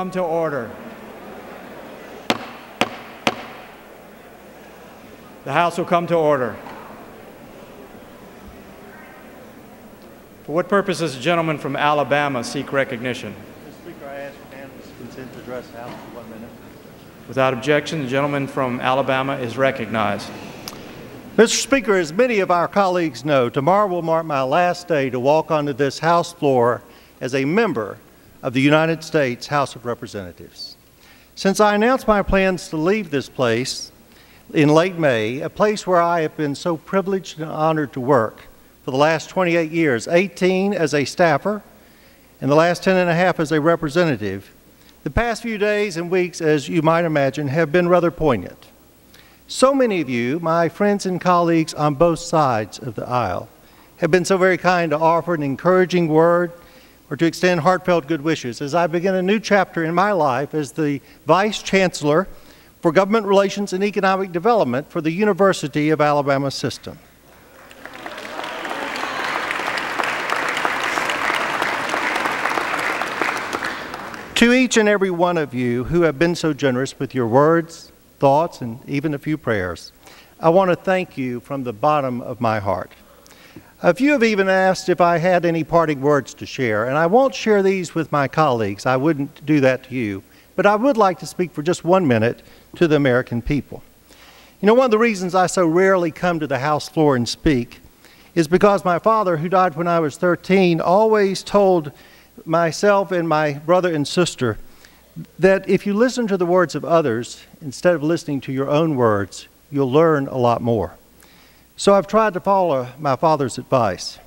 Come to order. The House will come to order. For what purpose does the gentleman from Alabama seek recognition? Mr. Speaker, I ask unanimous consent to address the House for one minute. Without objection, the gentleman from Alabama is recognized. Mr. Speaker, as many of our colleagues know, tomorrow will mark my last day to walk onto this House floor as a member of the United States House of Representatives. Since I announced my plans to leave this place in late May, a place where I have been so privileged and honored to work for the last 28 years, 18 as a staffer, and the last 10 and a half as a representative, the past few days and weeks, as you might imagine, have been rather poignant. So many of you, my friends and colleagues on both sides of the aisle, have been so very kind to offer an encouraging word or to extend heartfelt good wishes as I begin a new chapter in my life as the Vice Chancellor for Government Relations and Economic Development for the University of Alabama System. To each and every one of you who have been so generous with your words, thoughts, and even a few prayers, I want to thank you from the bottom of my heart. A few have even asked if I had any parting words to share, and I won't share these with my colleagues. I wouldn't do that to you. But I would like to speak for just one minute to the American people. You know, one of the reasons I so rarely come to the House floor and speak is because my father, who died when I was 13, always told myself and my brother and sister that if you listen to the words of others instead of listening to your own words, you'll learn a lot more. So I've tried to follow my father's advice.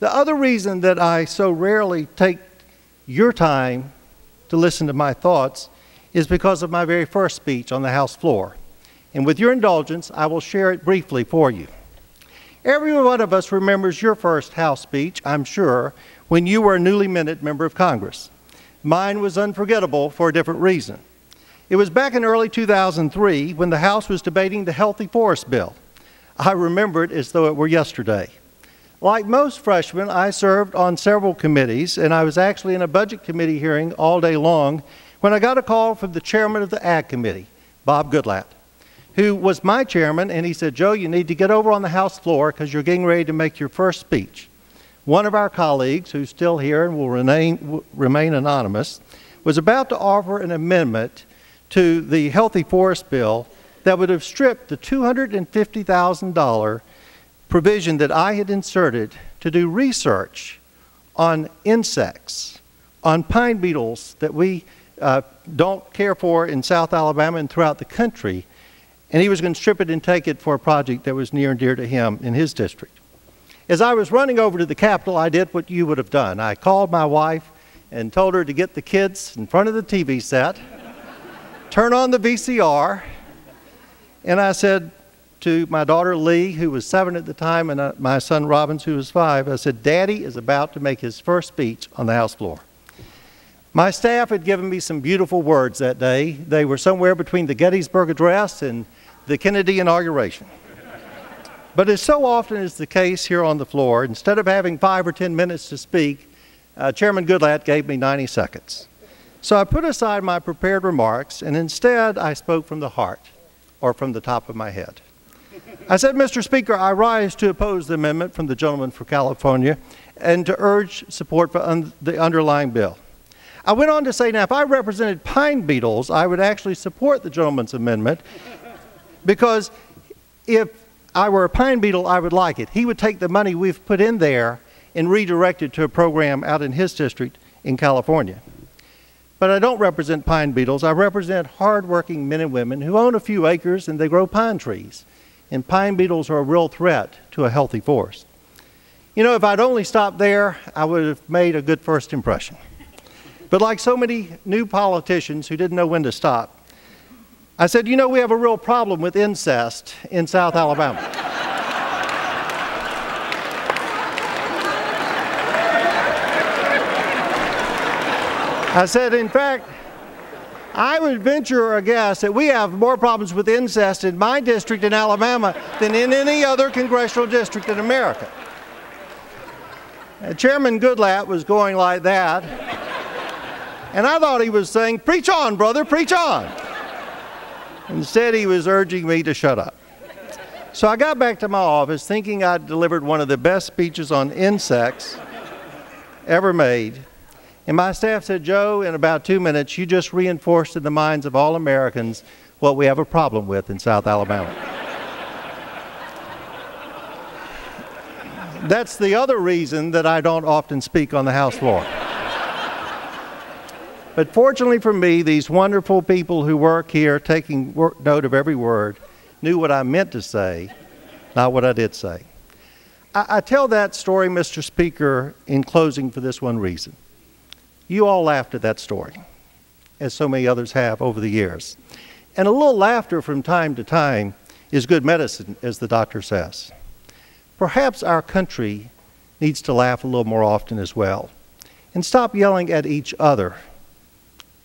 The other reason that I so rarely take your time to listen to my thoughts is because of my very first speech on the House floor. And with your indulgence, I will share it briefly for you. Every one of us remembers your first House speech, I'm sure, when you were a newly minted member of Congress. Mine was unforgettable for a different reason. It was back in early 2003 when the House was debating the Healthy Forest Bill. I remember it as though it were yesterday. Like most freshmen, I served on several committees, and I was actually in a budget committee hearing all day long when I got a call from the chairman of the Ag Committee, Bob Goodlatte, who was my chairman, and he said, Jo, you need to get over on the House floor because you're getting ready to make your first speech. One of our colleagues, who's still here and will remain, remain anonymous, was about to offer an amendment to the Healthy Forest Bill that would have stripped the $250,000 provision that I had inserted to do research on insects, on pine beetles that we uh, don't care for in South Alabama and throughout the country. And he was going to strip it and take it for a project that was near and dear to him in his district. As I was running over to the Capitol, I did what you would have done. I called my wife and told her to get the kids in front of the TV set, turn on the VCR, and I said to my daughter Lee, who was seven at the time, and uh, my son Robins, who was five, I said, Daddy is about to make his first speech on the House floor. My staff had given me some beautiful words that day. They were somewhere between the Gettysburg Address and the Kennedy inauguration. But as so often is the case here on the floor, instead of having five or ten minutes to speak, uh, Chairman Goodlatte gave me 90 seconds. So I put aside my prepared remarks, and instead I spoke from the heart, or from the top of my head. I said, Mr. Speaker, I rise to oppose the amendment from the gentleman from California and to urge support for un the underlying bill. I went on to say, now, if I represented pine beetles, I would actually support the gentleman's amendment because if I were a pine beetle, I would like it. He would take the money we've put in there and redirect it to a program out in his district in California. But I don't represent pine beetles. I represent hardworking men and women who own a few acres and they grow pine trees. And pine beetles are a real threat to a healthy forest. You know, if I'd only stopped there, I would have made a good first impression. But like so many new politicians who didn't know when to stop, I said, you know, we have a real problem with incest in South Alabama. I said, in fact, I would venture a guess that we have more problems with incest in my district in Alabama than in any other congressional district in America. And Chairman Goodlatte was going like that. And I thought he was saying, Preach on, brother, preach on. Instead, he was urging me to shut up. So I got back to my office thinking I'd delivered one of the best speeches on insects ever made. And my staff said, Jo, in about two minutes, you just reinforced in the minds of all Americans what we have a problem with in South Alabama. That's the other reason that I don't often speak on the House floor. But fortunately for me, these wonderful people who work here, taking note of every word, knew what I meant to say, not what I did say. I, I tell that story, Mr. Speaker, in closing for this one reason. You all laughed at that story, as so many others have over the years. And a little laughter from time to time is good medicine, as the doctor says. Perhaps our country needs to laugh a little more often as well and stop yelling at each other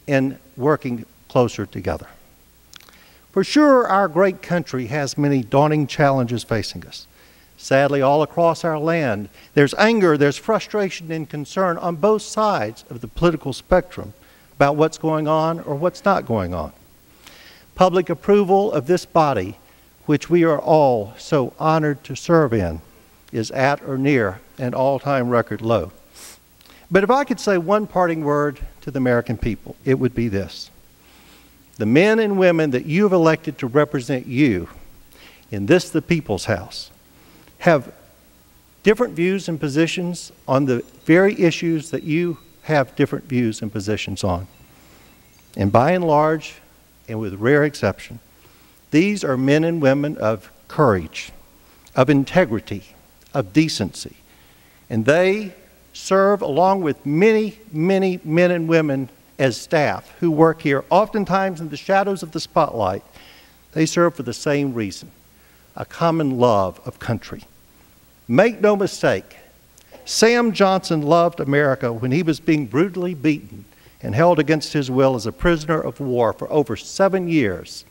and working closer together. For sure, our great country has many daunting challenges facing us. Sadly, all across our land, there's anger, there's frustration and concern on both sides of the political spectrum about what's going on or what's not going on. Public approval of this body, which we are all so honored to serve in, is at or near an all time record low. But if I could say one parting word to the American people, it would be this The men and women that you have elected to represent you in this, the people's house, have different views and positions on the very issues that you have different views and positions on. And by and large, and with rare exception, these are men and women of courage, of integrity, of decency. And they serve along with many, many men and women as staff who work here, oftentimes in the shadows of the spotlight. They serve for the same reason a common love of country. Make no mistake, Sam Johnson loved America when he was being brutally beaten and held against his will as a prisoner of war for over seven years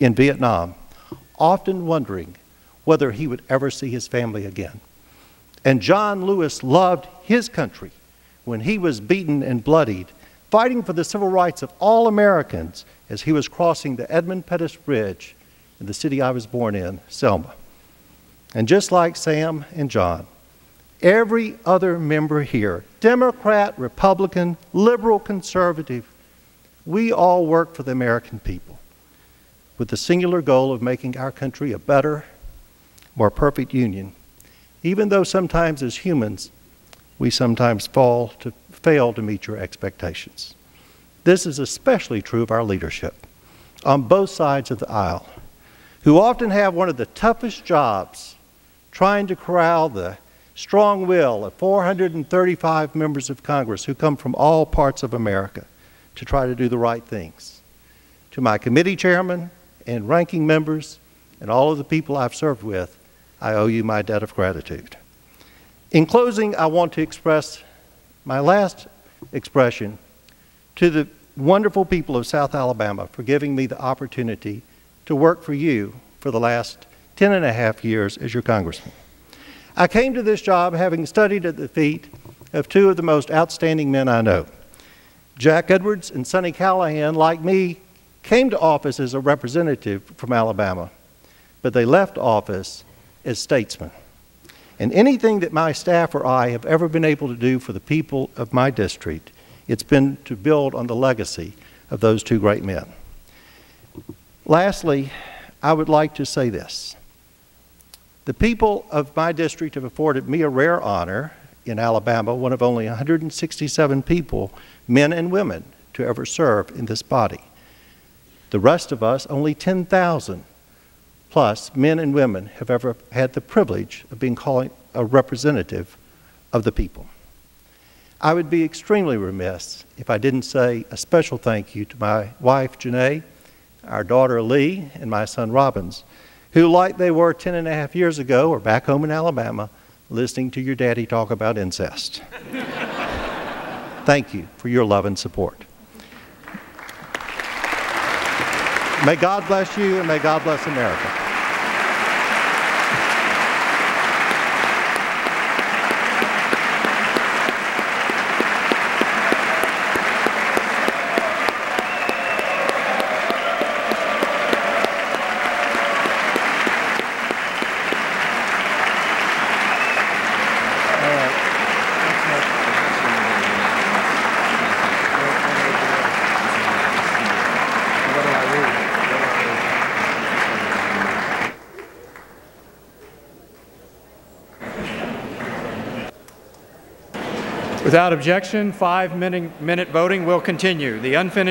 in Vietnam, often wondering whether he would ever see his family again. And John Lewis loved his country when he was beaten and bloodied, fighting for the civil rights of all Americans as he was crossing the Edmund Pettus Bridge in the city I was born in, Selma. And just like Sam and John, every other member here, Democrat, Republican, liberal, conservative, we all work for the American people with the singular goal of making our country a better, more perfect union even though sometimes as humans, we sometimes fall to fail to meet your expectations. This is especially true of our leadership on both sides of the aisle, who often have one of the toughest jobs trying to corral the strong will of 435 members of Congress who come from all parts of America to try to do the right things. To my committee chairman and ranking members and all of the people I've served with, I owe you my debt of gratitude. In closing, I want to express my last expression to the wonderful people of South Alabama for giving me the opportunity to work for you for the last 10 and a half years as your congressman. I came to this job having studied at the feet of two of the most outstanding men I know. Jack Edwards and Sonny Callahan, like me, came to office as a representative from Alabama, but they left office as statesmen. And anything that my staff or I have ever been able to do for the people of my district, it's been to build on the legacy of those two great men. Lastly, I would like to say this. The people of my district have afforded me a rare honor in Alabama, one of only 167 people, men and women, to ever serve in this body. The rest of us, only 10,000, plus men and women have ever had the privilege of being called a representative of the people. I would be extremely remiss if I didn't say a special thank you to my wife, Janée, our daughter, Lee, and my son, Robins, who, like they were 10 and a half years ago, are back home in Alabama listening to your daddy talk about incest. thank you for your love and support. May God bless you and may God bless America. Without objection, five-minute minute voting will continue. The unfinished